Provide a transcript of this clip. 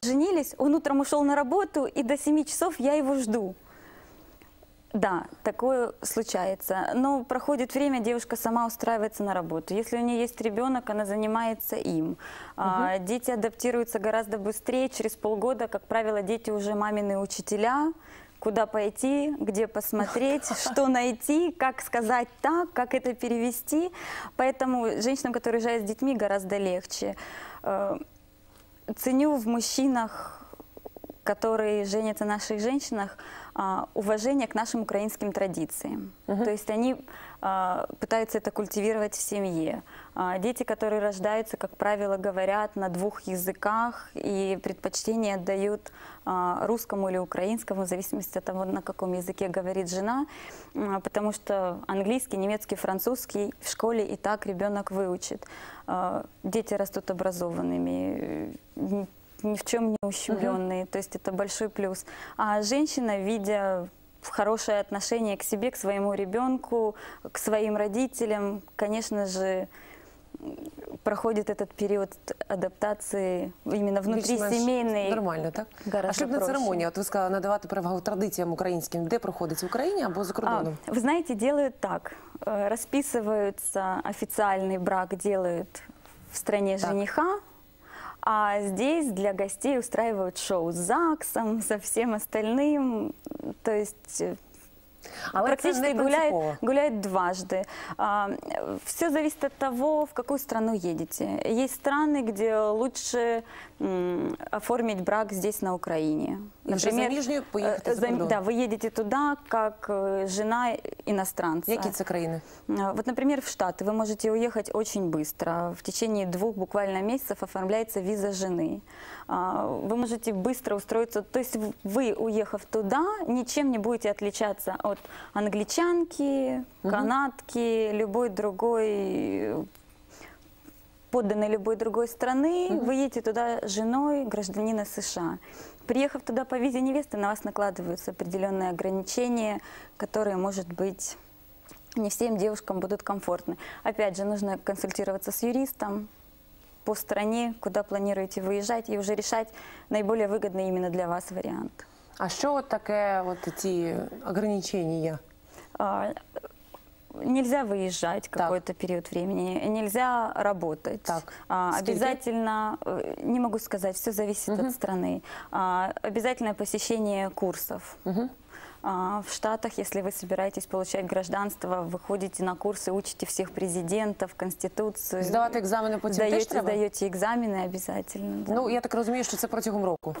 поженились, он утром ушел на работу, и до 7 часов я его жду. Да, такое случается. Но проходит время, девушка сама устраивается на работу. Если у нее есть ребенок, она занимается им. А, дети адаптируются гораздо быстрее. Через полгода, как правило, дети уже мамины учителя. Куда пойти, где посмотреть, что найти, как сказать так, как это перевести. Поэтому женщинам, которые уезжают с детьми, гораздо легче. Ценю в мужчинах, которые женятся на наших женщинах, а, уважение к нашим украинским традициям. То есть они а, пытаются это культивировать в семье. А, Дети, которые рождаются, как правило, говорят на двух языках и предпочтение отдают русскому или украинскому, в зависимости от того, на каком языке говорит жена, потому что английский, немецкий, французский в школе и так ребенок выучит. Дети растут образованными, ни ни в чем не ущемленные, то есть это большой плюс. А женщина, видя хорошее отношение к себе, к своему ребенку, к своим родителям, конечно же, м, проходит этот период адаптации именно Більш-менш внутрисемейный. Нормально, так? А гораздо шлюбна проще. церемонія, от ви сказали, надавати перевагу традиціям українським. Де проходить? В Україні або за А, кордоном? вы знаете, делают так. Э, Расписываются, официальный брак делают в стране Так. жениха, а здесь для гостей устраивают шоу с ЗАГСом, со всем остальным. То есть э, Але це практически не гуляет, гуляет дважды. все зависит от того, в какую страну едете. Есть страны, где лучше м, оформить брак здесь, на Украине И уже заміжньою поїхати э, за зам- кордон. Да, вы едете туда, как э, жена иностранца. Які це країни? А, Вот, например, в Штаты вы можете уехать очень быстро. В течение двух буквально месяцев оформляется виза жены. А, Вы можете быстро устроиться. То есть в- вы, уехав туда, ничем не будете отличаться от англичанки, канадки, любой другой э, подданной любой другой страны, вы едете туда женой гражданина США. Приехав туда по визе невесты, на вас накладываются определенные ограничения, которые, может быть, не всем девушкам будут комфортны. Опять же, нужно консультироваться с юристом по стране, куда планируете выезжать, и уже решать наиболее выгодный именно для вас вариант. А що от таке, от ці ограничення? Нельзя выезжать какой-то период времени, нельзя работать. Так. А, обязательно, э, не могу сказать, все зависит от страны. А, обязательное посещение курсов. А, в Штатах, если вы собираетесь получать гражданство, вы ходите на курсы, учите всех президентов, Конституцию. Здавати екзамени потім теж Сдаете, треба? экзамены обязательно. да. Ну, я так розумію, що це протягом року.